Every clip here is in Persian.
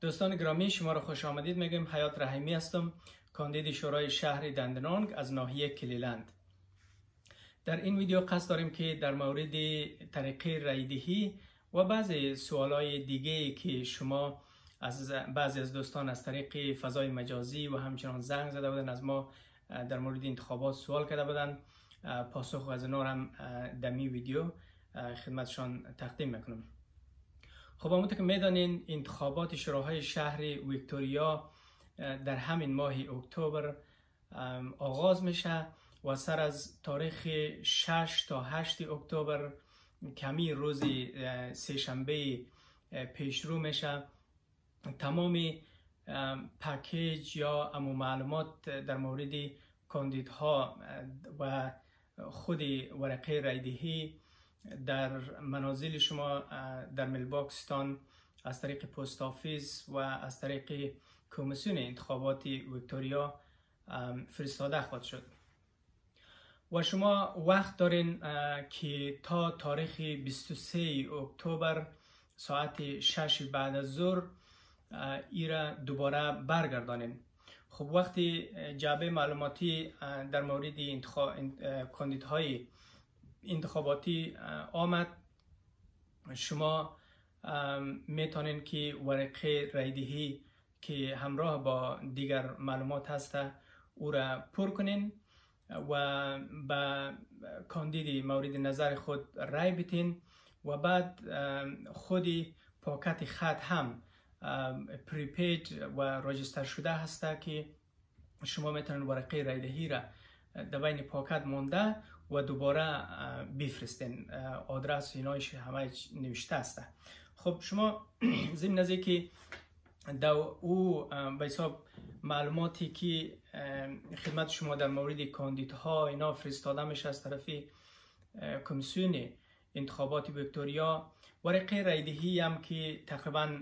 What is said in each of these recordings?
دوستان گرامی شما را خوش آمدید. میگم حیات رحیمی هستم کاندید شورای شهر دندنانگ از ناحیه کلیلند. در این ویدیو قصد داریم که در مورد طریقه رایدهی و بعضی سوالای دیگه که شما از بعضی از دوستان از طریق فضای مجازی و همچنان زنگ زده بودن از ما در مورد انتخابات سوال کرده بودن پاسخ از اینا هم دمی ویدیو خدمتشان تقدیم می‌کنم. خب همونطور که می‌دانین انتخابات شوراهای شهر ویکتوریا در همین ماه اکتبر آغاز میشه و سر از تاریخ 6 تا 8 اکتبر کمی روز سهشنبه پیش رو میشه. تمام پکیج یا امو معلومات در مورد کاندیدها و خود ورقه رایدهی در منازل شما در ملباکستان از طریق پست آفیس و از طریق کمیسیون انتخابات ویکتوریا فرستاده خواهد شد. و شما وقت دارین که تا تاریخ 23 اکتبر ساعت 6 بعد از ظهر ایرا دوباره برگردانین. خب وقتی جعبه معلوماتی در مورد انتخاب کاندیدهای انتخاباتی آمد. شما می‌تونین که ورقه رایدهی که همراه با دیگر معلومات هسته او را پر کنین و به کاندید مورد نظر خود رای بتین و بعد خودی پاکت خط هم پریپید و راجستر شده هسته که شما می‌تونید ورقه رایدهی را در بین پاکت مونده و دوباره بفرستین آدرس اینایش همه نوشته است. خب شما ضمن از که در او به حساب معلوماتی که خدمت شما در مورد کاندیدها اینا فرستاده میشه از طرف کمیسیون انتخابات ویکتوریا ورقه رایدهی هم که تقریبا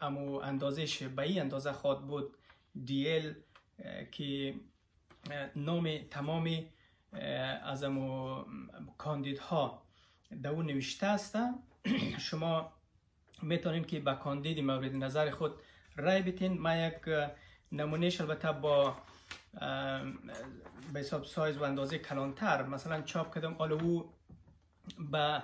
امو اندازش به این اندازه خواد بود دیل که نام تمام از امو کاندیدها در اون نوشته است شما می‌تونید که با کاندید مورد نظر خود رای بتین ما یک نمونهش البته با به حساب سایز و اندازه کلانتر. مثلا چاپ کردم حالا او به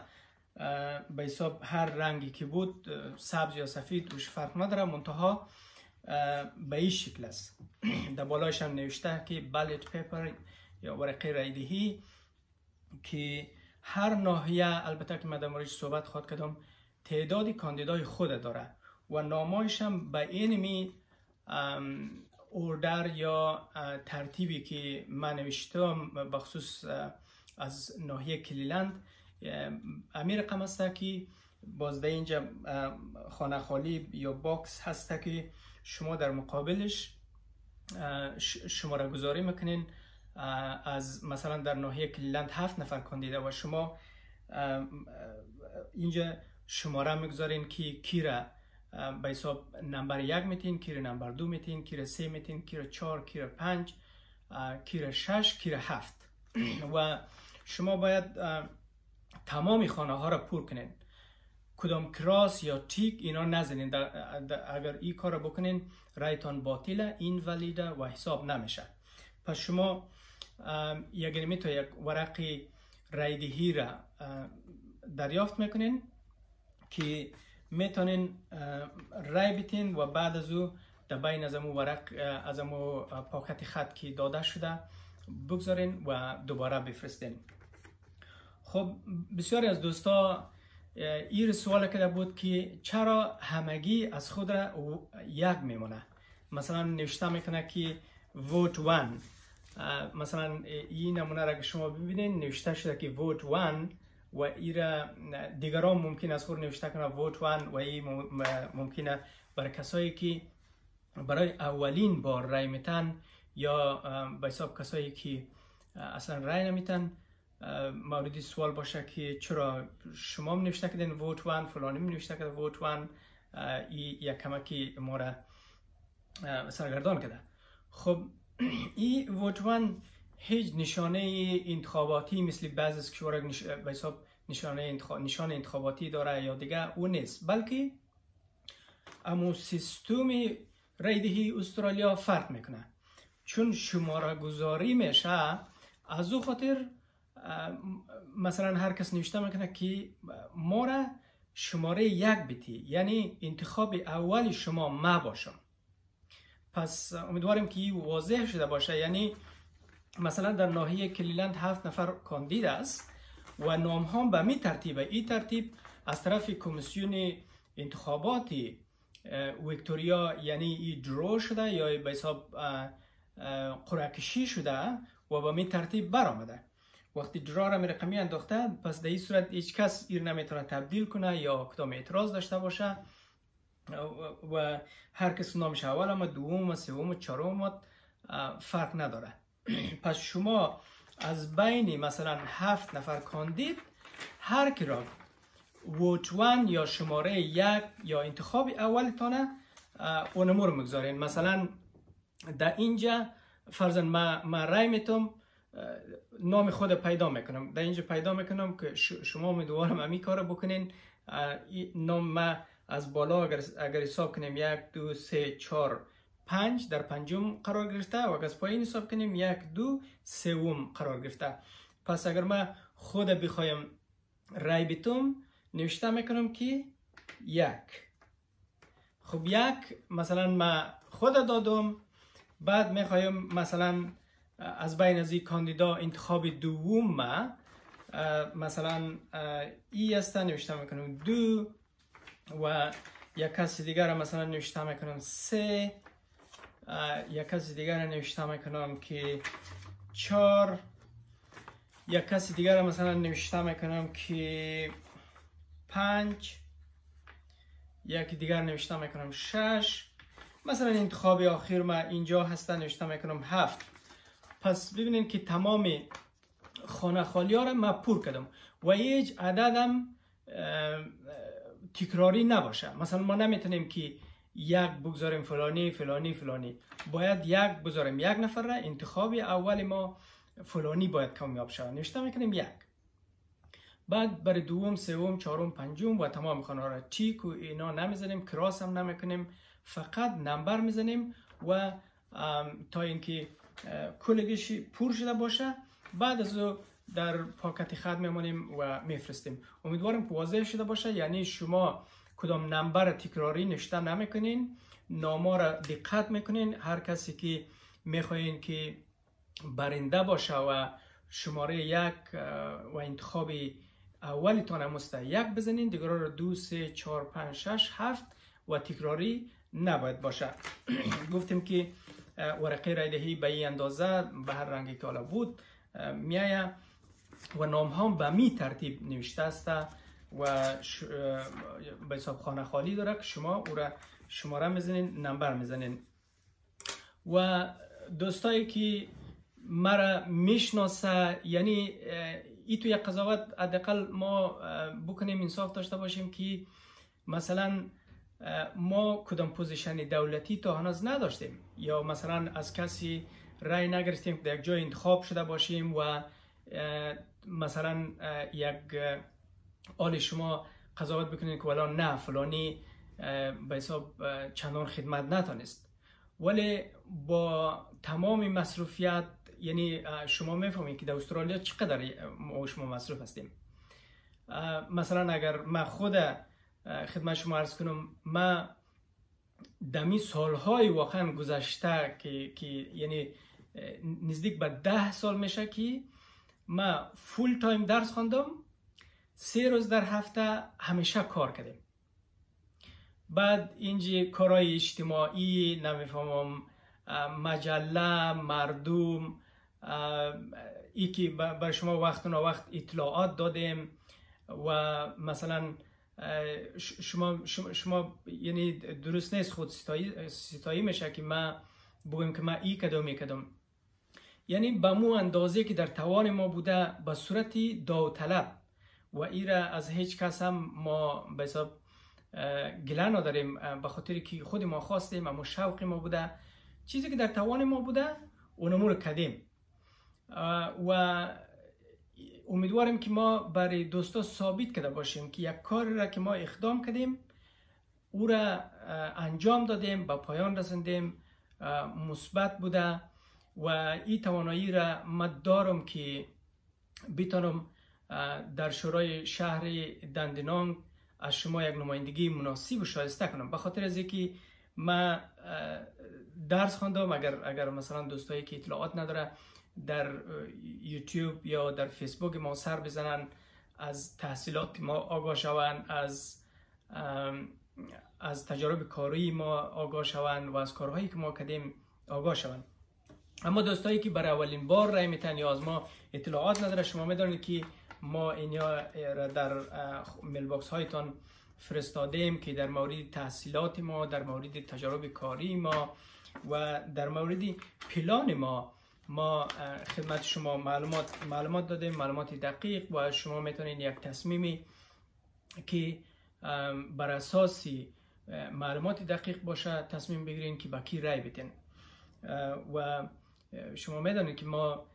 به حساب هر رنگی که بود سبز یا سفید روش فرق نداره. منتها به این شکل است. در بالایش هم نوشته که بالت پیپر یا ورقه رایدهی که هر ناحیه البته که من در صحبت خواد کردم تعدادی کاندیدای خود داره و نامایش هم به اینمی order یا ترتیبی که من نوشتم بخصوص از ناحیه Cleeland امی رقم است که بازده اینجا خانه خالی یا box هست که شما در مقابلش شماره گذاری می‌کنین. از مثلا در ناحیه Cleeland هفت نفر کاندیده و شما اینجا شماره می‌گذارین که کی را به حساب نمبر یک میتین کی را نمبر دو میتین کی را سه میتین کی را چهار کی را پنج کی را شش کی را هفت. و شما باید تمام خانه ها را پر کنین. کدام کراس یا تیک اینا نزنین. اگر این کار را بکنین رایتان باطیله این ولیده و حساب نمیشه. پس شما یک تا یک ورقی رایدهی را دریافت می‌کنین که می‌تونین رای بتین و بعد از او در بین از امو ورق از امو پاکت خط که داده شده بگذارین و دوباره بفرستین. خب بسیاری از دوستا این سوال کرده بود که چرا همگی از خود را یک میمونه؟ مثلا نوشته می‌کنه که vote one مثلا این نمونه را که شما ببینید نوشته شده که vote one و ایرا دیگران ممکن از خود نوشته کنه vote one و این ممکنه برای کسایی که برای اولین بار رای میتن یا به حساب کسایی که اصلا رای نمیتن موردی سوال باشه که چرا شما می نوشته کردین ووت وان فلانی می نوشته کرده ووت وان یک کمکی ما را سرگردان کرده. خب این ووت وان هیچ نشانه انتخاباتی مثل بعض از کشورها. به حساب نشانه انتخاب... نشان انتخاباتی داره یا دیگه او نیست. بلکه امو سیستم ریدهی استرالیا فرق می‌کنه. چون شماره گذاری میشه از او خاطر مثلا هر کس نوشته می‌کنه که ما را شماره یک بیتی. یعنی انتخاب اول شما ما باشم. پس امیدواریم که این واضح شده باشه. یعنی مثلا در ناحیه کلیلند هفت نفر کاندید است و نام ها به می ترتیب این ترتیب از طرف کمیسیون انتخاباتی ویکتوریا یعنی ای درو شده یا به حساب قرعکشی شده و به می ترتیب برآمده. وقتی درا را می رقمی انداخته پس در این صورت هیچ کس ایر نمی‌تونه تبدیل کنه یا کدام اعتراض داشته باشه. و هر کس نامش اول اما دوم و سوم و چهارم فرق نداره. پس شما از بین مثلا هفت نفر کاندید هر کی را ووت یا شماره یک یا انتخاب اولتانه اونمو رو مگذارین مثلا در اینجا فرزن ما, ما رای میتم نام خود پیدا می‌کنم. در اینجا پیدا می‌کنم که شما امیدوارم امی کار بکنین. نام ما از بالا اگر, اگر حساب کنیم یک دو سه چهار پنج در پنجم قرار گرفته و از پایین حساب کنیم یک دو سوم قرار گرفته. پس اگر ما خود بخوایم رای بیتم نوشته می‌کنم که یک. خب یک مثلا ما خود دادم بعد می‌خوایم مثلا از بین از این کاندیدا انتخاب دوم ما مثلا ای است نوشته می‌کنم دو و یک کسی دیگر مثلا نوشته می‌کنم سه یک کسی دیگر نوشته می‌کنم که چهار یک کسی دیگر مثلا نوشته می‌کنم که پنج یکی دیگر نوشته می‌کنم شش. مثلا انتخاب آخر ما اینجا هسته نوشته می‌کنم هفت. پس ببینید که تمام خانه خالی ها را ما پر کردم. و هیچ عددم تکراری نباشه. مثلا ما نمی‌تونیم که یک بگذاریم فلانی فلانی فلانی. باید یک بگذاریم. یک نفر را انتخاب اول ما فلانی باید کامیاب شود نوشته می‌کنیم یک. بعد برای دوم سوم چهارم پنجم و تمام خانه را تیک و اینا نمی‌زنیم. کراس هم نمی‌کنیم. فقط نمبر می‌زنیم و تا اینکه کلگیش پر شده باشه. بعد از او در پاکت خط میمونیم و میفرستیم. امیدوارم که واضح شده باشه یعنی شما کدام نمبر تکراری نشته نمی‌کنین ناما را دقت می‌کنین. هر کسی که می‌خواین که برنده باشه و شماره یک و انتخاب اولیتان مسته یک بزنین دیگر را دو سه چهار پنج شش هفت و تکراری نباید باشه. گفتیم که ورقه رایدهی به این اندازه به هر رنگی که حالا بود میایه و نام هم به می ترتیب نوشته است و به حساب خانه خالی داره که شما او را شماره می‌زنین نمبر می‌زنین. و دوستایی که مرا می‌شناسه یعنی ای تو یک قضاوت حداقل ما بکنیم انصاف داشته باشیم که مثلا ما کدام position دولتی تا هنوز نداشتیم. یا مثلا از کسی رای نگرفتیم که در یک جای انتخاب شده باشیم و مثلا یک آل شما قضاوت بکنید که ولا نه فلانی به حساب چندان خدمت نتانست. ولی با تمام مصروفیت یعنی شما می‌فهمید که در استرالیا چقدر ما شما مصروف هستیم. مثلا اگر من خود خدمت شما ارز کنم ما دمی سالهای واقعا گذشته که, که یعنی نزدیک به ده سال میشه که ما فول تایم درس خواندم. سه روز در هفته همیشه کار کردیم. بعد اینجا کارهای اجتماعی نمی‌فهمم مجله مردم ای که بر شما وقت و وقت اطلاعات دادیم و مثلا شما, شما, شما یعنی درست نیست خود ستایی, ستایی میشه که ما بگویم که ما ای کدام می کدام یعنی به مو اندازه که در توان ما بوده به صورتی داوطلب. و ای را از هیچ کس هم ما به حساب گله نداریم به خاطر که خود ما خواستیم اما شوق ما بوده. چیزی که در توان ما بوده اونمو رو کدیم و امیدواریم که ما برای دوستا ثابت کرده باشیم که یک کار را که ما اقدام کردیم او را انجام دادیم با پایان رسندیم مثبت بوده. و این توانایی را من دارم که بتانم در شورای شهر دندنانگ از شما یک نمایندگی مناسب و شایسته کنم. به خاطر از اینکه ما درس خواندم اگر اگر مثلا دوستایی که اطلاعات نداره در یوتیوب یا در فیسبوک ما سر بزنن از تحصیلات ما آگاه شوند از از تجارب کاری ما آگاه شوند و از کارهایی که ما کردیم آگاه شوند. اما دوستایی که برای اولین بار رای میتن یا از ما اطلاعات نداره شما می‌دونید که ما اینیا را در mailbox هایتان فرستادیم که در مورد تحصیلات ما در مورد تجارب کاری ما و در مورد پلان ما ما خدمت شما معلومات معلومات دادیم معلومات دقیق و شما می‌تونید یک تصمیمی که بر اساسی معلومات دقیق باشه تصمیم بگیرین که با کی رای بدین. و شما می‌دانید که ما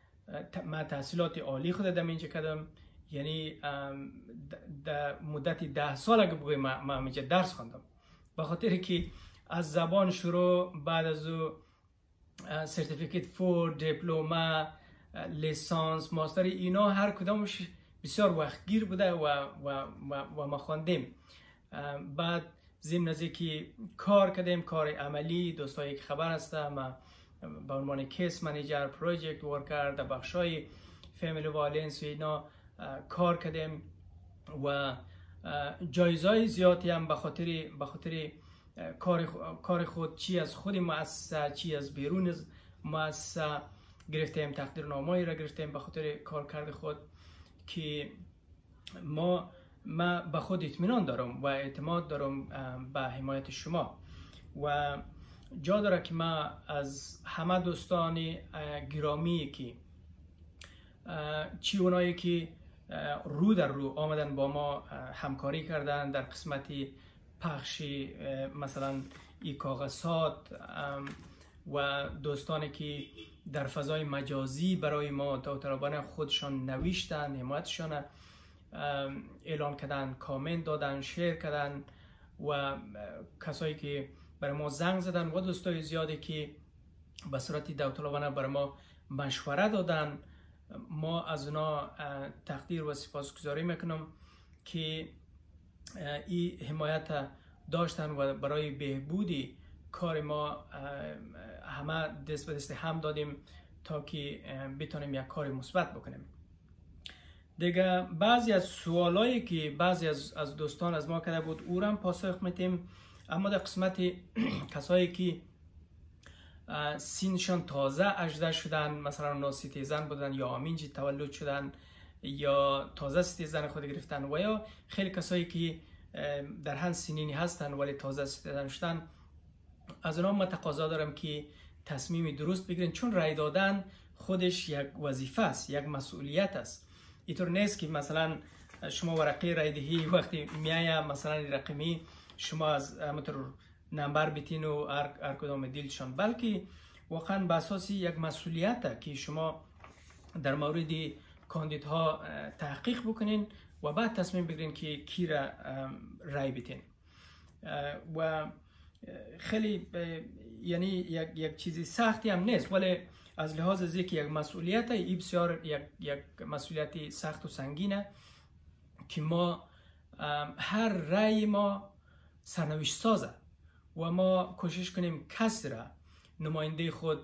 ما تحصیلات عالی خود در اینجا کردم یعنی در مدت ده سال اگه ما اینجا درس خواندم. به خاطر که از زبان شروع بعد از او فور دیپلوما لیسانس ماستر اینا هر کدامش بسیار وقت گیر بوده و, و, و, و ما خواندیم. بعد ضمن از که کار کردیم کار عملی دوستایی که خبر هسته ما به عنوان کیس منیجر پروژکت ورکر در بخشای فامیلی والنس و اینا کار کردیم و جایزای زیادی هم به خاطر به خاطر کار خود چی از خود مؤسسه چی از بیرون از مؤسسه گرفتیم تقدیر نامایی را گرفتیم به خاطر کار کرد خود که ما ما به خود اطمینان دارم و اعتماد دارم به حمایت شما. و جا داره که ما از همه دوستان گرامی که چی اونایی که رو در رو آمدن با ما همکاری کردن در قسمتی پخشی مثلا ای کاغذات و دوستانی که در فضای مجازی برای ما داوطلبانه خودشان نوشتن حمایتشان اعلان کردن کامنت دادن شیر کردن و کسایی که برای ما زنگ زدن و دوستای زیادی که به صورت داوطلبانه برای ما مشوره دادن. ما از اونا تقدیر و سپاسگزاری می‌کنم که این حمایت داشتن و برای بهبودی کار ما همه دست به دست هم دادیم تا که بتونیم یک کار مثبت بکنیم. دیگه بعضی از سوالایی که بعضی از, دوستان از ما کرده بود او پاسخ میتیم اما در قسمت کسایی که سنشان تازه هجده شدن مثلا نا citizen بودن یا امینجی تولد شدن یا تازه citizen خود گرفتن و یا خیلی کسایی که در هن سنینی هستن ولی تازه citizen شدن از اونها ما تقاضا دارم که تصمیم درست بگیرن. چون رای دادن خودش یک وظیفه است یک مسئولیت است. اینطور نیست که مثلا شما ورقه رای دهی وقتی میایه مثلا رقمی شما از همطور نمبر بتین و هر کدام دیلشان. بلکه واقعا به اساس یک مسئولیت که شما در مورد کاندیدها تحقیق بکنین و بعد تصمیم بگیرین که کی را رای بتین و خیلی یعنی یک, یک چیزی سختی هم نیست ولی از لحاظ از یک مسئولیت ای بسیار یک, یک مسئولیت سخت و سنگینه که ما هر رای ما سرنوشت سازه و ما کوشش کنیم کسی را نماینده خود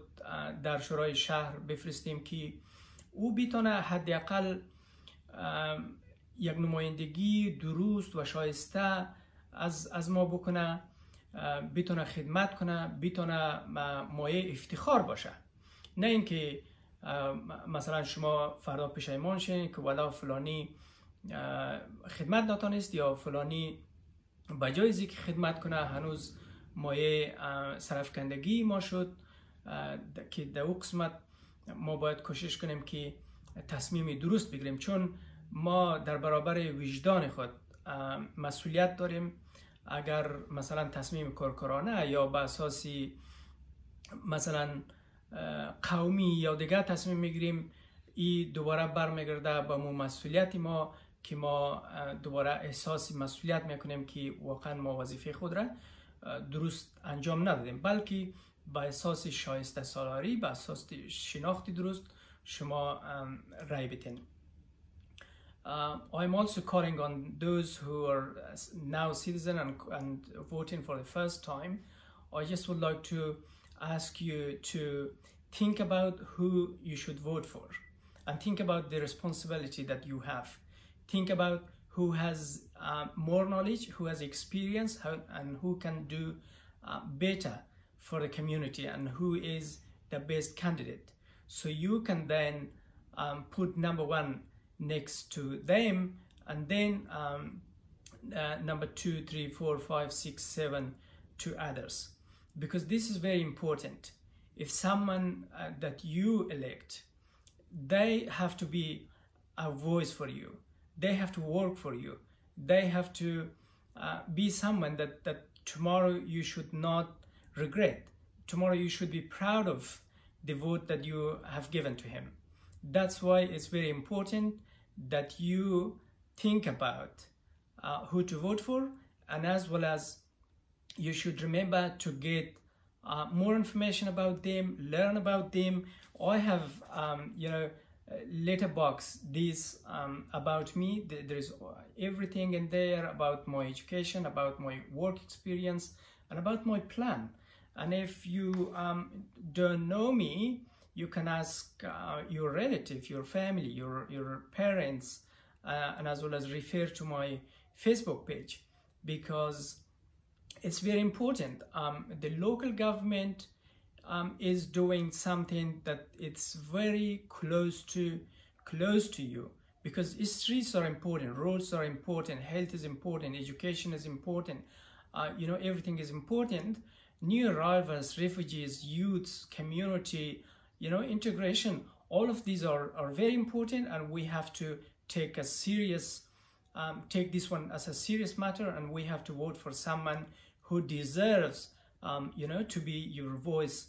در شورای شهر بفرستیم که او بیتونه حداقل یک نمایندگی درست و شایسته از, از ما بکنه بیتونه خدمت کنه بیتونه مایه افتخار باشه. نه اینکه مثلا شما فردا پشیمان شین که ولا فلانی خدمت نتانست یا فلانی بجای که خدمت کنه هنوز مایه سرفکندگی ما شد. که در او قسمت ما باید کوشش کنیم که تصمیم درست بگیریم. چون ما در برابر وجدان خود مسئولیت داریم. اگر مثلا تصمیم کارکرانه یا به اساسی مثلا قومی یا دیگر تصمیم می‌گیریم این دوباره برمیگرده به مو مسئولیت ما. که ما دوباره احساس مسئولیت می‌کنیم که واقعا ما وظیفه خود را درست انجام ندادیم بلکه با اساس شایسته سالاری با اساس شناختی درست شما رای بتین Uh, I'm also calling on those who are now citizen and, and voting for the first time. I just would like to ask you to think about who you should vote for and think about the responsibility that you have. Think about who has uh, more knowledge, who has experience, how, and who can do uh, better for the community and who is the best candidate. So you can then um, put number one next to them and then um, uh, number two, three, four, five, six, seven to others. Because this is very important. If someone uh, that you elect, they have to be a voice for you. They have to work for you. They have to uh, be someone that, that tomorrow you should not regret. Tomorrow you should be proud of the vote that you have given to him. That's why it's very important that you think about uh, who to vote for and as well as you should remember to get uh, more information about them learn about them i have um, you know letterbox this um, about me there's everything in there about my education about my work experience and about my plan and if you um, don't know me you can ask uh, your relative, your family, your, your parents, uh, and as well as refer to my Facebook page because it's very important. Um, the local government um, is doing something that it's very close to close to you. Because streets are important, roads are important, health is important, education is important, uh, you know, everything is important. New arrivals, refugees, youths, community, you know integration all of these are are very important and we have to take a serious um, take this one as a serious matter and we have to vote for someone who deserves um, you know to be your voice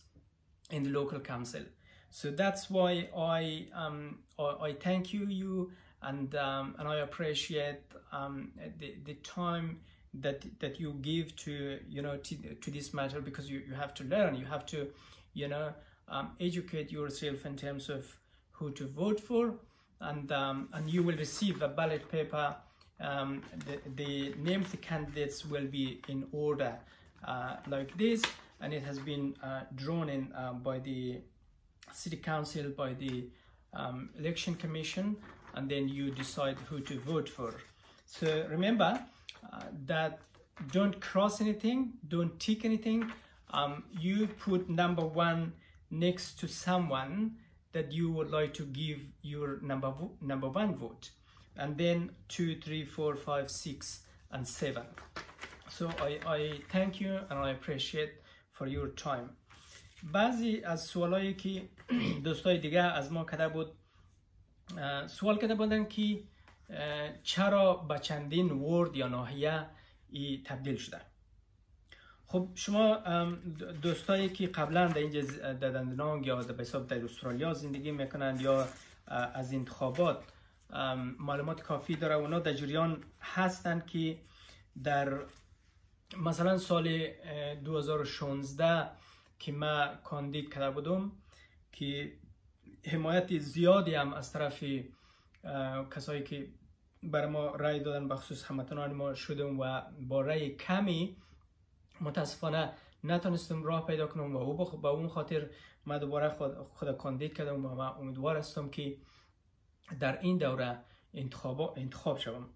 in the local council. So that's why I um, I, I thank you you and um, and I appreciate um, the, the time that that you give to you know to, to this matter because you, you have to learn. You have to you know um, educate yourself in terms of who to vote for and um, and you will receive a ballot paper um, the, the names of the candidates will be in order uh, like this and it has been uh, drawn in uh, by the city council by the um, election commission and then you decide who to vote for. So remember uh, that don't cross anything don't tick anything. Um, you put number one next to someone that you would like to give your number number one vote. And then two three four five six and seven. So I, I thank you and I appreciate for your time. بعضی از سوالایی که دوستای دیگه از ما کده بود سوال کده بودن که چرا به چندین ورد یا ناحیه ای تبدیل شده؟ خب شما دوستایی که قبلا در اینجا در دندنانگ یا در حساب در استرالیا زندگی می‌کنند یا از انتخابات معلومات کافی داره اونا در جریان هستند که در مثلا سال 2016 که ما کاندید کرده بودم که حمایت زیادی هم از طرف کسایی که بر ما رای دادن بخصوص هموطنان ما شدم و با رای کمی متاسفانه نتونستم راه پیدا کنم و او به اون خاطر من دوباره خود, خود کاندید کردم و من امیدوار هستم که در این دوره انتخاب, انتخاب شوم.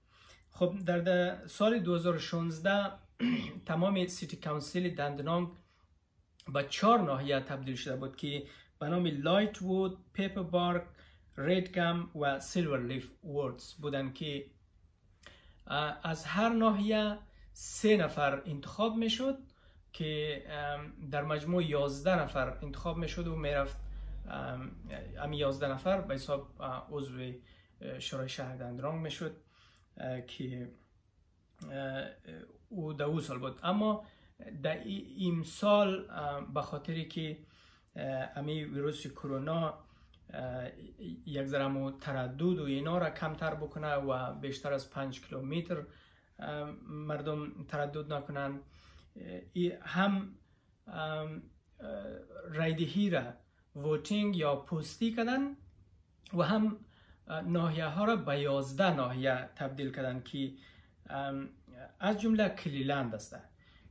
خب در سال 2016 تمام City Council Dandenong به چهار ناحیه تبدیل شده بود که به نام Lightwood، Paperbark، Red Gum و Silverleaf wards بودن که از هر ناحیه سه نفر انتخاب می‌شد که در مجموع یازده نفر انتخاب می‌شد و می‌رفت امی یازده نفر به حساب عضو شورای شهر دندرانگ می‌شد که او در او سال بود. اما در این سال به خاطری که امی ویروس کرونا یک ذره تردد و اینا را کمتر بکنه و بیشتر از پنج کیلومتر مردم تردد نکنند هم رایدهی را ووتینگ یا پوستی کردن و هم ناحیه ها را به یازده ناحیه تبدیل کردن که از جمله کلیلند است.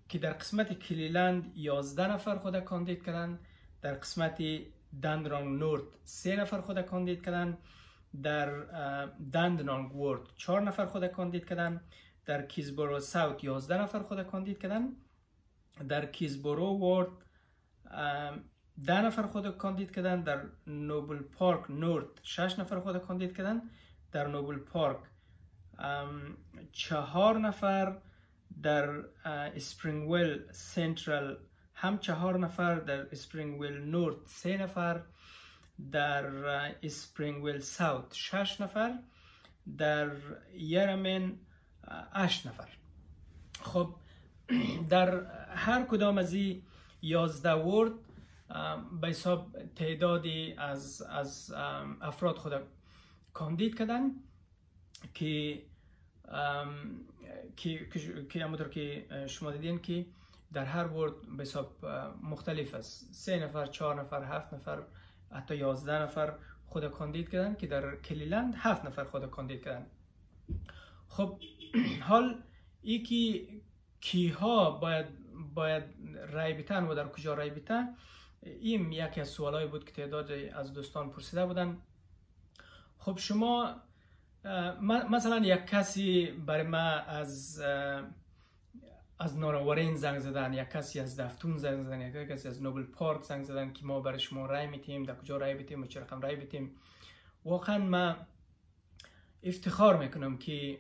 که در قسمت کلیلند یازده نفر خود کاندید کردن در قسمت دندرانگ نورد سه نفر خود کاندید کردن در دندرانگ وورد چهار نفر خود کاندید کردن در کیزبورو ساوت یازده نفر خود کاندید کردن در کیزبورو وورد ده نفر خود کاندید کردن در نوبل پارک نورد شش نفر خود کاندید کردن در نوبل پارک چهار نفر در ویل سنترال هم چهار نفر در ویل نورد سه نفر در ویل ساوت شش نفر در یرمن اش نفر. خب در هر کدام از این یازده ورد به حساب تعدادی از, از افراد خود کاندید کردن. که که که که شما دیدین که در هر ورد به حساب مختلف است. سه نفر چهار نفر هفت نفر حتی یازده نفر خود کاندید کردن که در کلیلند هفت نفر خود کاندید کردن. خب حال ای که کیها باید باید رای بیتن و در کجا رای بیتن این یکی از سوالایی بود که تعداد از دوستان پرسیده بودن. خب شما مثلا یک کسی برای ما از از نوراورین زنگ زدن یک کسی از دفتون زنگ زدن یک کسی از نوبل پارک زنگ زدن که ما برای شما رای میتیم در کجا رای بیتیم و چه رقم رای بیتیم واقعا ما افتخار می‌کنم که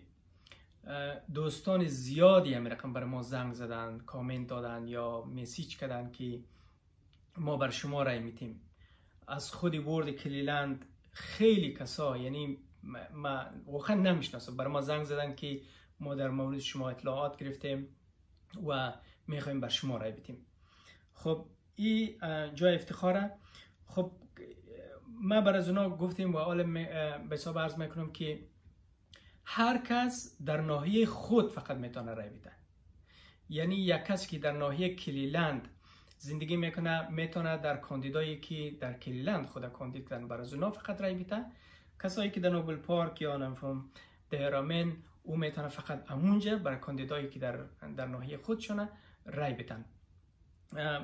دوستان زیادی هم رقم برای ما زنگ زدن کامنت دادن یا مسیج کردن که ما بر شما رای میتیم از خود ورد کلیلند خیلی کسا یعنی ما واقعا نمی‌شناسم. برای ما زنگ زدن که ما در مورد شما اطلاعات گرفتیم و می‌خوایم بر شما رای بدیم. خب این جای افتخاره. خب ما بر از اونا گفتیم و حالا به حساب عرض می‌کنم که هر کس در ناحیه خود فقط می‌تونه رای بده. یعنی یک کس که در ناحیه کلیلند زندگی می‌کنه می‌تونه در کاندیدایی که در کلیلند خود کاندید کردن بر از اونا فقط رای بده. کسایی که در نوبل پارک یا نمیفهم دهرامن او می‌تونه فقط امونجا برای کاندیدایی که در در ناحیه خودشونه رای بدن.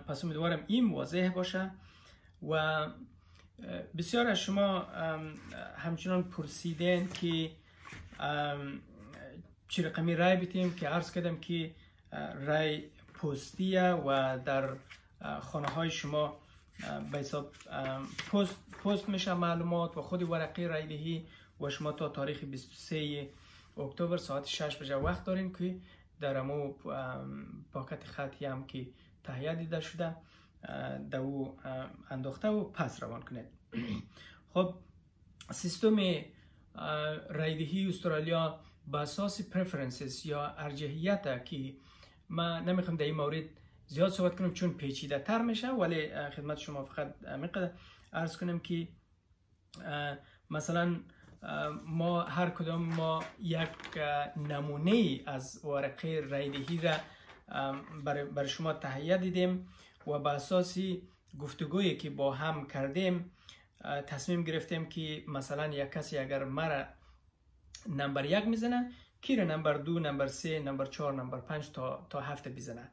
پس امیدوارم این واضح باشه و بسیار از شما همچنان پرسیدن که چی رقمی رای بیتیم که عرض کردم که رای پستیه و در خانه های شما به حساب پست, پست میشه معلومات و خود ورقی رای دهی و شما تا تاریخ 23 اکتبر ساعت 6 بجه وقت دارین که در امو پاکت خطی هم که تهیه دیده شده در او انداخته و پس روان کنید. خب سیستم رایدهی استرالیا به اساس پرفرنسز یا ارجحیت که ما نمی‌خوام در این مورد زیاد صحبت کنم چون پیچیده تر میشه ولی خدمت شما فقط میقدر ارز کنم که مثلا ما هر کدام ما یک نمونه از ورقه رایدهی را برای شما تهیه دیدیم و به اساس گفتگویی که با هم کردیم تصمیم گرفتیم که مثلا یک کسی اگر مرا نمبر یک می‌زنه کی را نمبر دو نمبر سه نمبر چهار نمبر پنج تا, تا هفته بزنه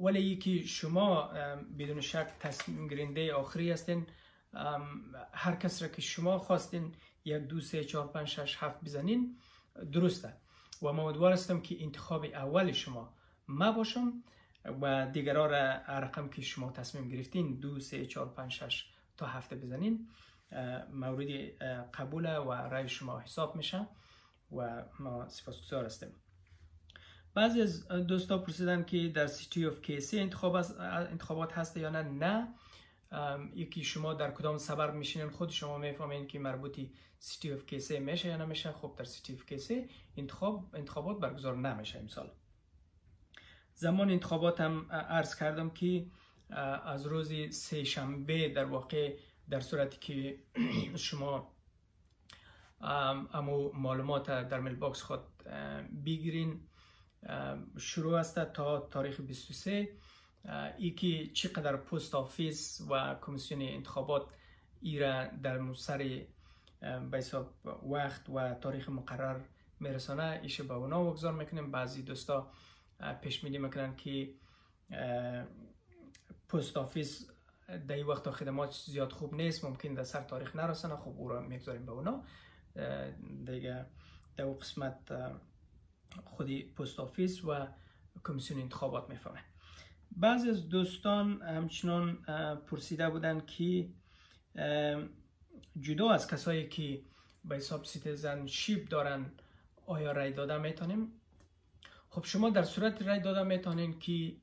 ولی یکی شما بدون شک تصمیم گرنده آخری هستین. هر کس را که شما خواستین یک دو سه چهار پنج شش هفت بزنین درسته. و ما امیدوار هستم که انتخاب اول شما ما باشم و دیگرها را رقم که شما تصمیم گرفتین دو سه چهار پنج شش تا هفته بزنین. مورد قبول و رای شما حساب میشه و ما سپاسگزار هستیم بعضی از دوستا پرسیدن که در City of Casey انتخابات هست یا نه نه. یکی شما در کدام suburb میشینین؟ خود شما می‌فهمین که مربوطی City of Casey میشه یا نمیشه. خب در City of Casey انتخاب انتخابات برگزار نمیشه امسال. زمان انتخابات هم عرض کردم که از روز سه شنبه در واقع در صورتی که شما امو معلومات در mailbox خود بگیرین. شروع است تا تاریخ 23 ای که چقدر post office و کمیسیون انتخابات ای را در سر به وقت و تاریخ مقرر میرسانه ایش به اونا وگذار می‌کنیم. بعضی دوستا پیش بینی می‌کنن که post office در این وقت خدمات زیاد خوب نیست ممکن در سر تاریخ نرسنه خب او را می‌گذاریم به اونا. دیگه در قسمت خودی post office و کمیسیون انتخابات می‌فهمه بعضی از دوستان همچنان پرسیده بودن که جدا از کسایی که به حساب citizenship دارن آیا رای داده می‌تونیم؟ خب شما در صورت رای داده می‌تونین که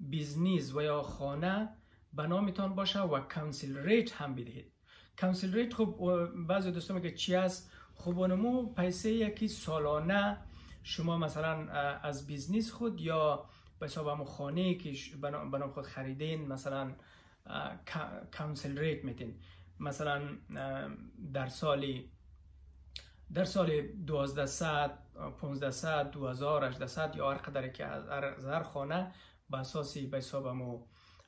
بیزنیس و یا خانه به نامتان باشه و council rate هم بدهید. council rate خب بعضی دوستان میگه چی است خب اونمو پیسه یکی سالانه شما مثلا از business خود یا به حساب همون خانه که بنام خود خریدین مثلا council rate میتین مثلا در سالی در سال 1200 1500 2000 1800 یا هر قدر که از هر خانه به اساس به حساب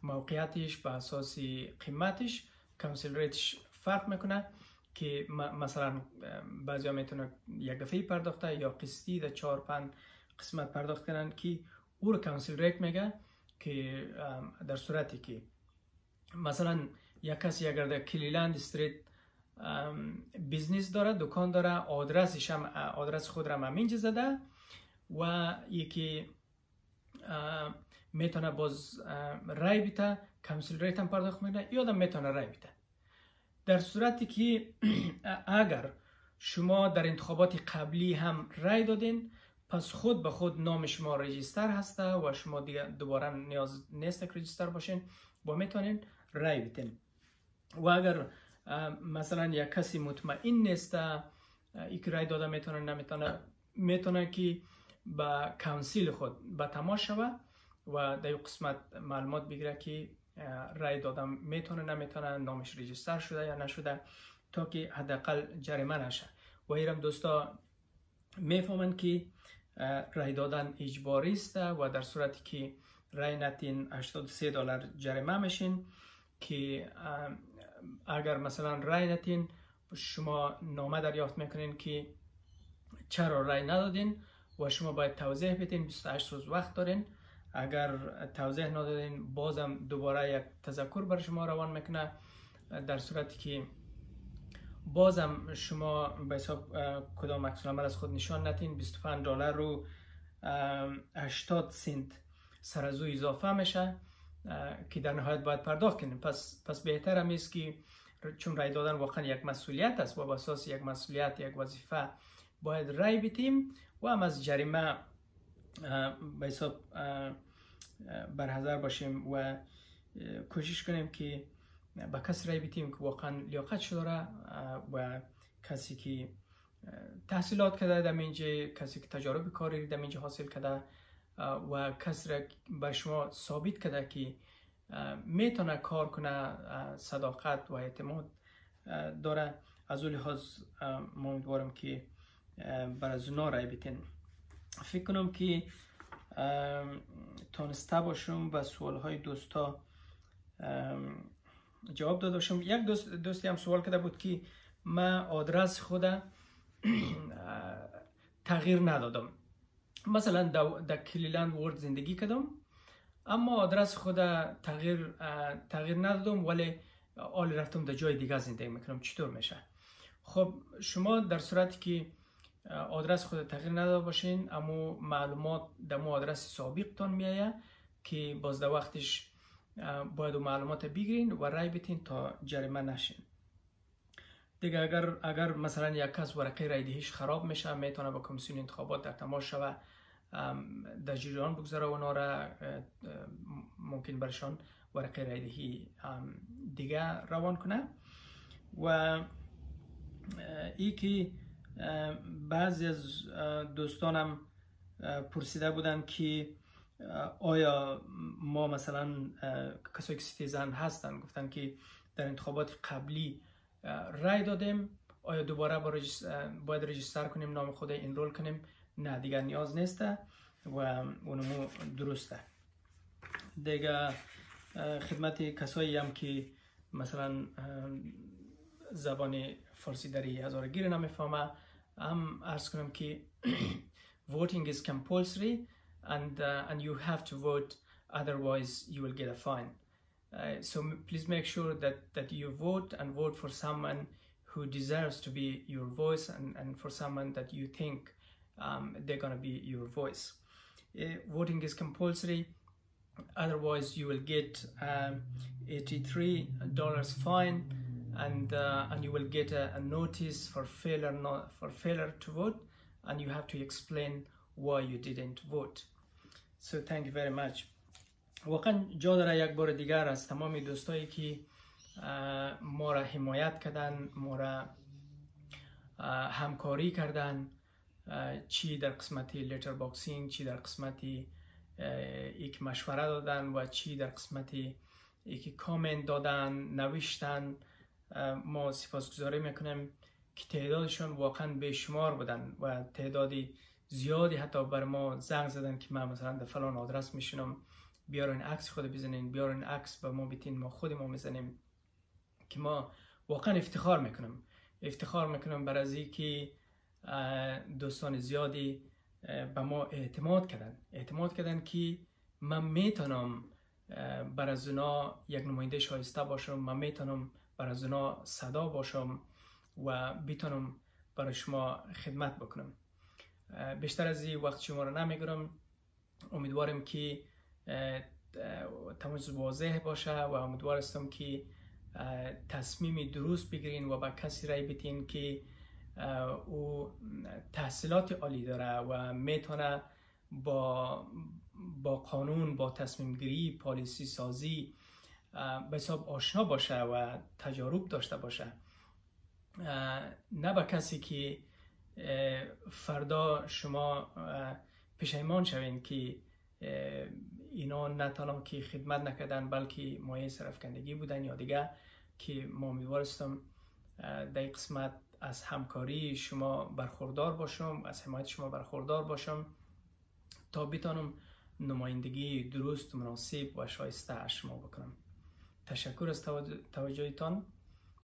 موقعیتش به اساس قیمتش council rate ش فرق می‌کنه. که مثلا بعضی ها می‌تونه یک دفعه پرداخته یا قسطی در چهار پنج قسمت پرداخت کنن که او رو council rate میگه که در صورتی که مثلا یک کسی اگر در Cleeland Street business داره دکان داره آدرسش هم آدرس خود را همینجا زده و یکی می‌تونه باز رای بیته council rate هم پرداخت می‌کنه یا می‌تونه رای بیته. در صورتی که اگر شما در انتخابات قبلی هم رای دادین پس خود به خود نام شما رجیستر هسته و شما دیگه دوباره نیاز نیست که رجیستر باشین با می‌تونین رای بیتین و اگر مثلا یک کسی مطمئن نیست ای که رای داده می‌تونه نمی‌تونه می‌تونه که با کانسیل خود به تماس شوه و در قسمت معلومات بگیره که رای دادم. می‌تونه نمی‌تونه نامش ریجستر شده یا نشده تا که حداقل جریمه نشه. و ایرم دوستا می‌فهمن که رای دادن اجباری است و در صورتی که رای نتین 83 دلار جریمه میشین که اگر مثلا رای نتین شما نامه دریافت می‌کنین که چرا رای ندادین و شما باید توضیح بدین 28 روز وقت دارین اگر توضیح ندادین بازم دوباره یک تذکر بر شما روان می‌کنه. در صورتی که بازم شما به حساب کدام عکس از خود نشان نتین 25 دلار رو 80 سنت سر از اضافه میشه که در نهایت باید پرداخت کنیم. پس پس بهتر است که چون رای دادن واقعا یک مسئولیت است و به اساس یک مسئولیت یک وظیفه باید رای بیتیم و هم از جریمه به حساب برحضر باشیم و کوشش کنیم که به کسی رای بیتیم که واقعا لیاقت داره و کسی که تحصیلات کرده در اینجا کسی که تجارب کاری در اینجا حاصل کرده و کسی را به شما ثابت کرده که می‌تونه کار کنه صداقت و اعتماد داره. از اون لحاظ ما امیدوارم که بر از اونا رای بیتین فکر کنم که تانسته باشم و سوال های دوستا جواب داده باشم. یک دوست دوستی هم سوال کرده بود که من آدرس خود تغییر ندادم. مثلا در کلیلند ورد زندگی کردم اما آدرس خود تغییر تغییر ندادم ولی آل رفتم در جای دیگه زندگی می‌کنم چطور میشه؟ خب شما در صورتی که آدرس خود تغییر نداده باشین اما معلومات در مو آدرس سابقتان میایه که باز در وقتش باید معلومات بگیرین و رای بتین تا جریمه نشین. دیگه اگر اگر مثلا یک کس ورقه رایدهیش خراب میشه می‌تونه با کمیسیون انتخابات در تماس شوه در جریان بگذاره اونا را ممکن برشان ورقه رایدهی دیگه روان کنه. و ای که بعضی از دوستانم پرسیده بودن که آیا ما مثلا کسایی که citizen هستن گفتن که در انتخابات قبلی رای دادیم آیا دوباره باید register کنیم نام خود enrol کنیم؟ نه دیگر نیاز نیسته و اونمو درسته. دیگه خدمت کسایی هم که مثلا زبان فارسی داری هزارگیر نمیفهمه هم ارز کنم که voting is compulsory and uh, and you have to vote otherwise you will get a fine uh, so please make sure that that you vote and vote for someone who deserves to be your voice and, and for someone that you think um, they're going to be your voice uh, voting is compulsory otherwise you will get um, $83 fine And uh, and you will get a, a notice for failure not for failure to vote and you have to explain why you didn't vote. So thank you very much. واقعا جا داره یک بار دیگر از تمام دوستایی که ما را حمایت کردن ما را همکاری کردن چی در قسمت letterboxing چی در قسمت یک مشوره دادن و چی در قسمت یکی کامنت دادن نوشتن. ما سپاسگزاری می‌کنیم که تعدادشون واقعا بی‌شمار بودن و تعدادی زیادی حتی بر ما زنگ زدن که من مثلا در فلان آدرس میشونم بیارین عکس خود بزنین بیارین عکس به ما بیتین ما خود ما می‌زنیم. که ما واقعا افتخار می‌کنم. افتخار می‌کنم بر از که دوستان زیادی به ما اعتماد کردن. اعتماد کردن که من می‌تونم بر از اونا یک نماینده شایسته باشم. من می‌تونم بر از اونا صدا باشم و بتونم برای شما خدمت بکنم. بیشتر از این وقت شما رو نمیگرم امیدوارم که تماس واضح باشه و امیدوار هستم که تصمیم درست بگیرین و با کسی رای بتین که او تحصیلات عالی داره و می‌تونه با با قانون با تصمیم گیری پالیسی سازی به حساب آشنا باشه و تجارب داشته باشه. نه به کسی که فردا شما پشیمان شوین که اینا نه تنها که خدمت نکردن بلکه مایه سرفکندگی بودن یا دیگه که ما امیدوارستم در قسمت از همکاری شما برخوردار باشم از حمایت شما برخوردار باشم تا بتانم نمایندگی درست مناسب و شایسته شما بکنم. تشکر از توجهتان